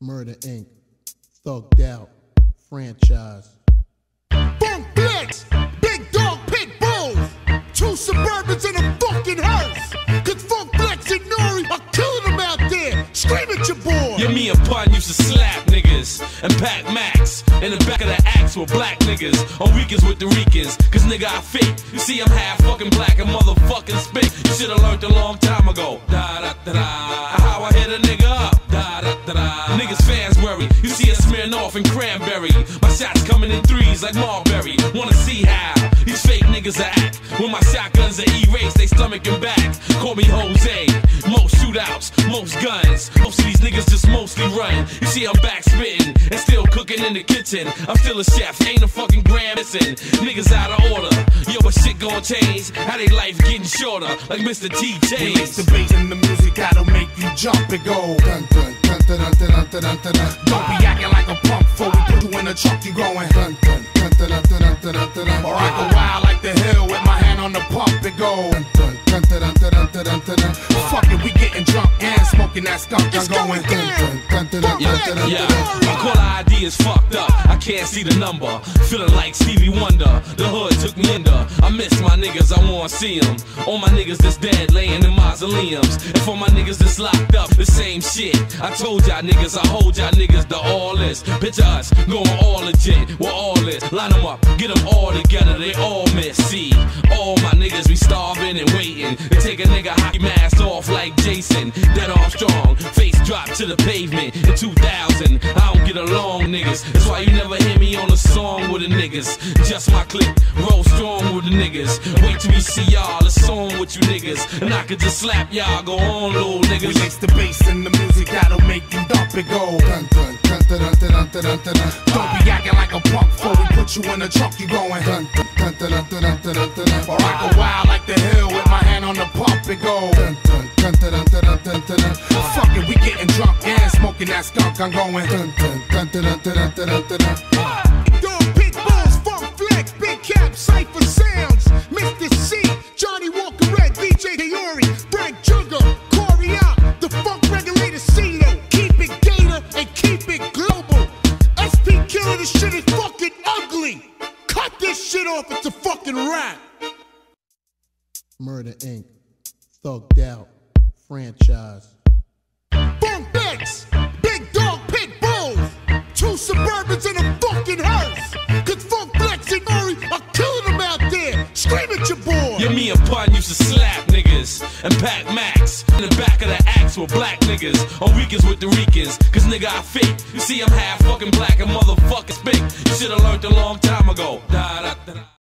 Murder Inc., Thugged Out, Franchise. Funk Flex, Big Dog Pit Bulls, two Suburbans in a fucking hearse. Cause Funk Flex and Nori are killing them out there. Scream at your boy. Yeah, me and Pun used to slap niggas and pack Max in the back of the axe with black niggas on weekends with the Ricans. Cause nigga, I fake. You see, I'm half fucking black and motherfucking spit. You should've learned a long time ago. Da da da da. How I hit a nigga up. Da. Niggas fans worry. You see us smearing off in cranberry. My shots coming in threes like Marbury. Wanna see how these fake niggas act when my shotguns are erase they stomach and back. Call me Jose. Most shootouts, most guns. Most of these niggas just mostly run. You see, I'm back spitting and still cooking in the kitchen. I'm still a chef, ain't a fucking gram missing. Niggas out of order. Yo, but shit gon' change. How they life getting shorter, like Mr. T. Release James. the bass in the music that'll make you jump and go. Dun dun dun dun dun dun dun dun dun dun. Don't be acting like a punk before we put you in the trunk. You going? Dun dun dun dun dun dun dun dun dun dun. Or I go wild like the hill with my hand on the pump and go. Dun dun dun dun dun dun dun dun dun. Fuck it, we getting drunk and smoking that skunk. I'm It's going going. down. Dun dun dun dun Yeah, dun dun yeah. dun. My caller Is fucked up. I can't see the number. Feeling like Stevie Wonder. The hood took me under. I miss my niggas, I wanna see them. All my niggas that's dead, laying in mausoleums. And for my niggas that's locked up, the same shit. I told y'all niggas, I hold y'all niggas the all this. Picture us going all legit. We're all this. Line them up, get them all together. They all miss. See, all my niggas be starving and waiting. They take a nigga hockey mask off like Jason. Dead drop to the pavement in 2000. I don't get along, niggas. That's why you never hear me on a song with the niggas. Just my clip, roll strong with the niggas. Wait till we see y'all, a song with you niggas. And I could just slap y'all, go on, little niggas. Release the bass in the music that'll make you dump and go. Dun dun dun dun dun dun dun dun dun. Don't be acting like a punk we put you in the trunk. You going? Dun dun dun dun dun dun dun dun dun. Or I go wild like the hill with my hand on the pump and go. Dun dun dun dun dun dun dun dun dun. Fuck it, we getting drunk and smoking that skunk. I'm going. Dun dun dun dun dun dun dun dun dun. Off, it's a fucking rap. Murder Inc., Thugged Out, Franchise. Funk Flex, Big Dog Pit Bulls, two Suburbans in a fucking hearse. Cause Funk Flex and Nori are killing them out there. Scream at your boy. Yeah, me and Pun used to slap niggas and pack Max in the back with black niggas on weekends with the Ricans. Cause nigga, I fake. You see, I'm half fucking black and motherfuckers big. You should've learned a long time ago. Da da da.